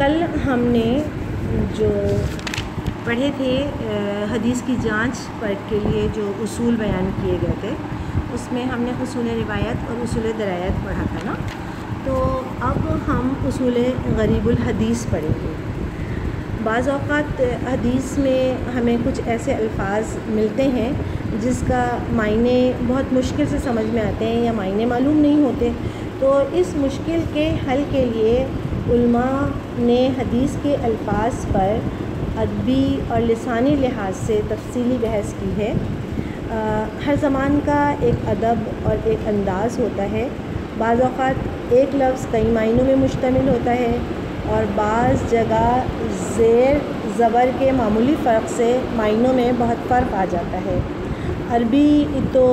कल हमने जो पढ़े थे हदीस की जाँच पर के लिए जो उसूल बयान किए गए थे, उसमें हमने उसूल रिवायत और उसूल दरायत पढ़ा था ना? तो अब हम उसूल गरीबुल हदीस पढ़ेंगे। बाज़ अवत हदीस में हमें कुछ ऐसे अल्फाज मिलते हैं जिसका मायने बहुत मुश्किल से समझ में आते हैं या मायने मालूम नहीं होते तो इस मुश्किल के हल के लिए उल्मा ने हदीस के अल्फाज पर अदबी और लसानी लिहाज से तफसीली बहस की है। आ, हर ज़मान का एक अदब और एक अंदाज़ होता है। बाज़ एक लफ्ज़ कई मायनों में मुश्तमिल होता है और बाज़ जगह ज़ेर ज़बर के मामूली फ़र्क से मायनों में बहुत फ़र्क आ जाता है। अरबी तो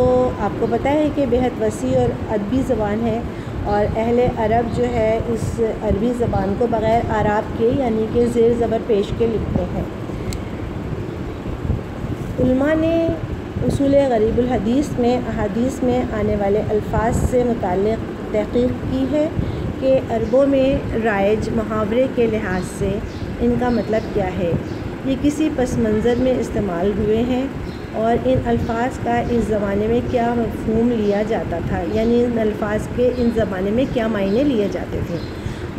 आपको पता है कि बेहद वसी और अदबी ज़बान है और अहले अरब जो है इस अरबी ज़बान को बग़ैर आराब के यानी कि ज़ेर ज़बर पेश के लिखते हैं। ने उसूल गरीबुलहदीस में अदीस में आने वाले अल्फाज से मुतल तहकीक की है कि अरबों में राइज मुहावरे के लिहाज से इनका मतलब क्या है। ये किसी पस मंज़र में इस्तेमाल हुए हैं। और इन अल्फाज का इस ज़माने में क्या मफहूम लिया जाता था? यानी इन अल्फाज के इन ज़माने में क्या मायने लिए जाते थे?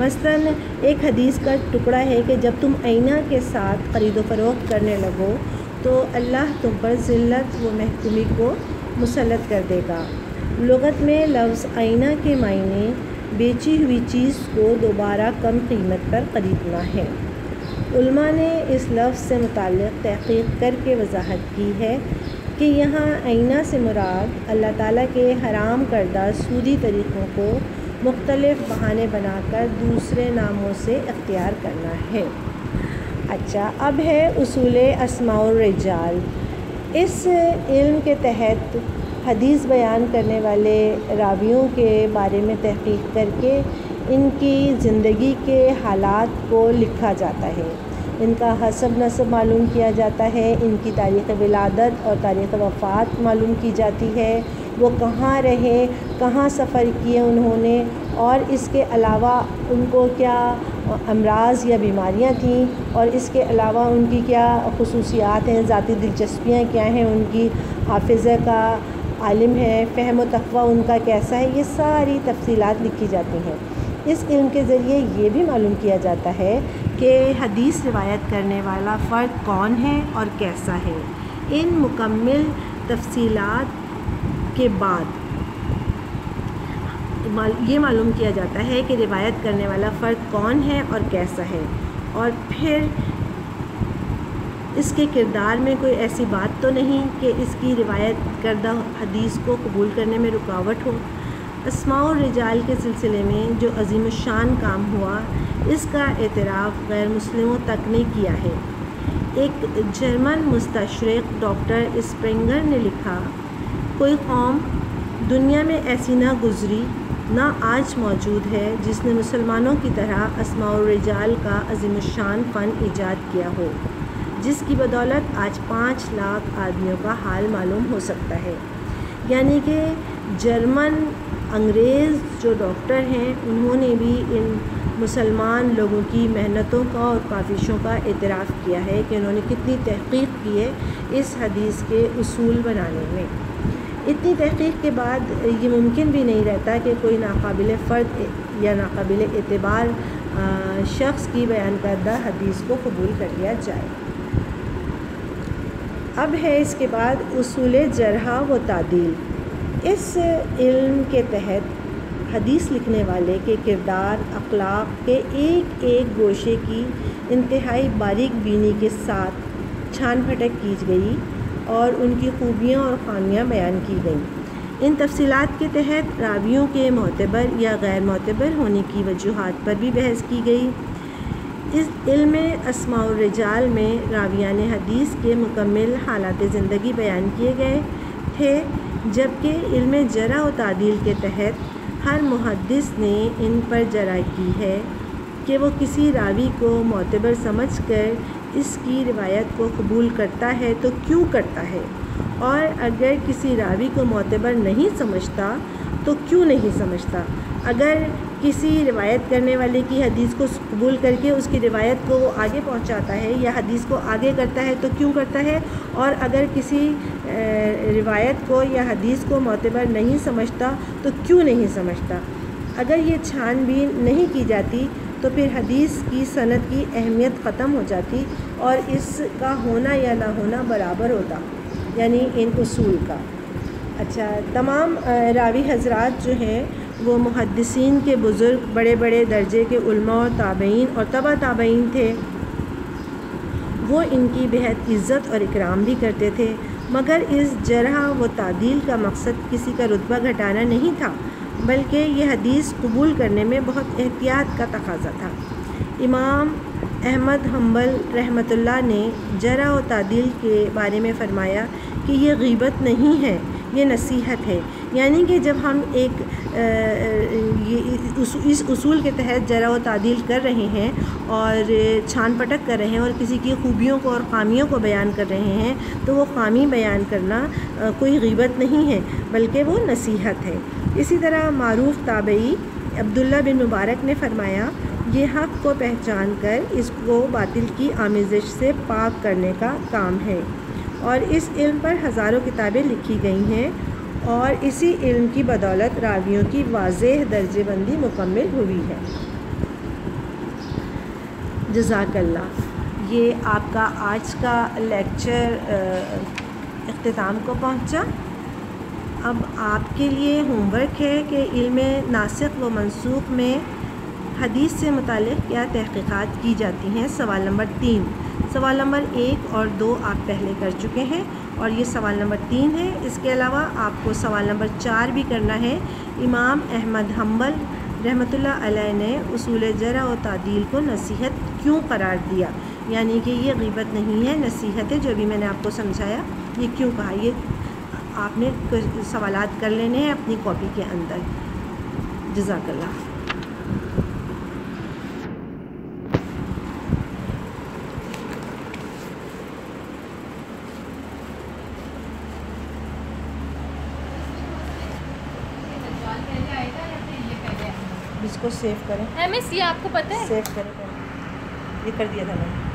मसलन, एक हदीस का टुकड़ा है कि जब तुम आईना के साथ ख़रीदो फ़रोख्त करने लगो तो अल्लाह तुम पर ज़िल्लत व महकूमी को मुसलत कर देगा। लगत में लफ्ज़ आईना के मायने बेची हुई चीज़ को दोबारा कम कीमत पर ख़रीदना है। उल्मा ने इस लफ्ज़ से मुतल तहकीक करके वजाहत की है कि यहाँ आईना से मुराद अल्लाह ताला के हराम करदा सूदी तरीक़ों को मुख्तलिफ़ बहाने बनाकर दूसरे नामों से अख्तियार करना है। अच्छा अब है उसूल असमाजाल इस इल्म के तहत हदीस बयान करने वाले रावियों के बारे में तहकीक करके इनकी ज़िंदगी के हालात को लिखा जाता है। इनका हसब नसब मालूम किया जाता है। इनकी तारीख़ विलादत और तारीख़ वफ़ात मालूम की जाती है। वो कहाँ रहे, कहाँ सफ़र किए उन्होंने और इसके अलावा उनको क्या अमराज या बीमारियाँ थीं और इसके अलावा उनकी क्या खसूसियात हैं, ज़ाती दिलचस्पियाँ क्या हैं, उनकी हाफिज़ का आलिम है, फ़हम तकवा उनका कैसा है, ये सारी तफसीलात लिखी जाती हैं। इस इल्म के ज़रिए ये भी मालूम किया जाता है कि हदीस रिवायत करने वाला फ़र्द कौन है और कैसा है। इन मुकम्मल तफसीलात के बाद ये मालूम किया जाता है कि रिवायत करने वाला फ़र्द कौन है और कैसा है। और फिर इसके किरदार में कोई ऐसी बात तो नहीं कि इसकी रिवायत करदा हदीस को कबूल करने में रुकावट हो। रिजाल के सिलसिले में जो अजीम शान काम हुआ, इसका एतराफ़ गैर मुस्लिमों तक ने किया है। एक जर्मन मुस्तरक डॉक्टर स्प्रिंगर ने लिखा, कोई कौम दुनिया में ऐसी ना गुज़री, ना आज मौजूद है जिसने मुसलमानों की तरह रिजाल का अजीम शान फ़न ईजाद किया हो, जिसकी बदौलत आज पाँच लाख आदमियों का हाल मालूम हो सकता है। यानी कि जर्मन अंग्रेज़ जो डॉक्टर हैं, उन्होंने भी इन मुसलमान लोगों की मेहनतों का और काविशों का एतराफ़ किया है कि उन्होंने कितनी तहकीक की है इस हदीस के उसूल बनाने में। इतनी तहकीक के बाद ये मुमकिन भी नहीं रहता कि कोई नाकबिल फ़र्द या नाकबिल एतबार शख्स की बयान करदा हदीस को कबूल कर लिया जाए। अब है इसके बाद उसूल जरहा व तादील। इस इल्म के तहत हदीस लिखने वाले के किरदार, अखलाक के एक एक गोशे की इंतहाई बारीक बीनी के साथ छान फटक की गई और उनकी खूबियाँ और खामियाँ बयान की गई। इन तफसीलात के तहत रावियों के मोतबर या गैर मोतबर होने की वजूहत पर भी बहस की गई। इस इल्म असमाजाल में रावियान हदीस के मुकम्मल हालात ज़िंदगी बयान किए गए थे। जबकि इल्म जरा व तादील के तहत हर मुहदस ने इन पर जरा की है कि वो किसी रावी को मोतबर समझ कर इसकी रिवायत को कबूल करता है तो क्यों करता है? और अगर किसी रावी को मोतबर नहीं समझता तो क्यों नहीं समझता? अगर किसी रिवायत करने वाले की हदीस को कबूल करके उसकी रिवायत को वो आगे पहुंचाता है या हदीस को आगे करता है तो क्यों करता है? और अगर किसी रिवायत को या हदीस को मोतबर नहीं समझता तो क्यों नहीं समझता? अगर ये छानबीन नहीं की जाती तो फिर हदीस की सनत की अहमियत ख़त्म हो जाती और इसका होना या ना होना बराबर होता, यानी इन उसूल का। अच्छा तमाम रावी हजरात जो हैं, वो मुहदसिन के बुज़ुर्ग बड़े बड़े दर्जे के उल्मा और ताबईन और तबा ताबईन थे। वो इनकी बेहद इज़्ज़त और इकराम भी करते थे। मगर इस जरह व तदील का मकसद किसी का रुतबा घटाना नहीं था, बल्कि यह हदीस कबूल करने में बहुत एहतियात का तकाजा था। इमाम अहमद हम्बल रहमतुल्लाह ने जरा व तदील के बारे में फ़रमाया कि यह गीबत नहीं है ये नसीहत है। यानी कि जब हम एक ये उस, इस उसूल के तहत जरा व तादील कर रहे हैं और छान पटक कर रहे हैं और किसी की खूबियों को और ख़ामियों को बयान कर रहे हैं तो वो ख़ामी बयान करना आ, कोई गीबत नहीं है बल्कि वो नसीहत है। इसी तरह मरूफ ताबई अब्दुल्ला बिन मुबारक ने फरमाया ये हक़ को पहचान कर इसको बातिल की आमेज़श से पाक करने का काम है। और इस इल्म पर हज़ारों किताबें लिखी गई हैं और इसी इल्म की बदौलत रावियों की वाज दर्जेबंदी मुकम्मल हुई है। जजाकल्ला ये आपका आज का लेक्चर अख्ताम को पहुँचा। अब आपके लिए होमवर्क है कि इल्म नासिक व मनसूख में हदीस से मुतल क्या तहक़ीक़ात की जाती हैं। सवाल नंबर तीन सवाल नंबर एक और दो आप पहले कर चुके हैं और ये सवाल नंबर तीन है। इसके अलावा आपको सवाल नंबर चार भी करना है। इमाम अहमद हम्बल रहमतुल्लाह अलैह ने उसूल जरा और तादील को नसीहत क्यों करार दिया? यानी कि ये गीबत नहीं है, नसीहत है, जो भी मैंने आपको समझाया, ये क्यों कहा? ये आपने सवाल कर लेने हैं अपनी कॉपी के अंदर। जजाकल्ला इसको सेव करें। एम एस ये आपको पता है? सेव करें। ये कर दिया था मैंने।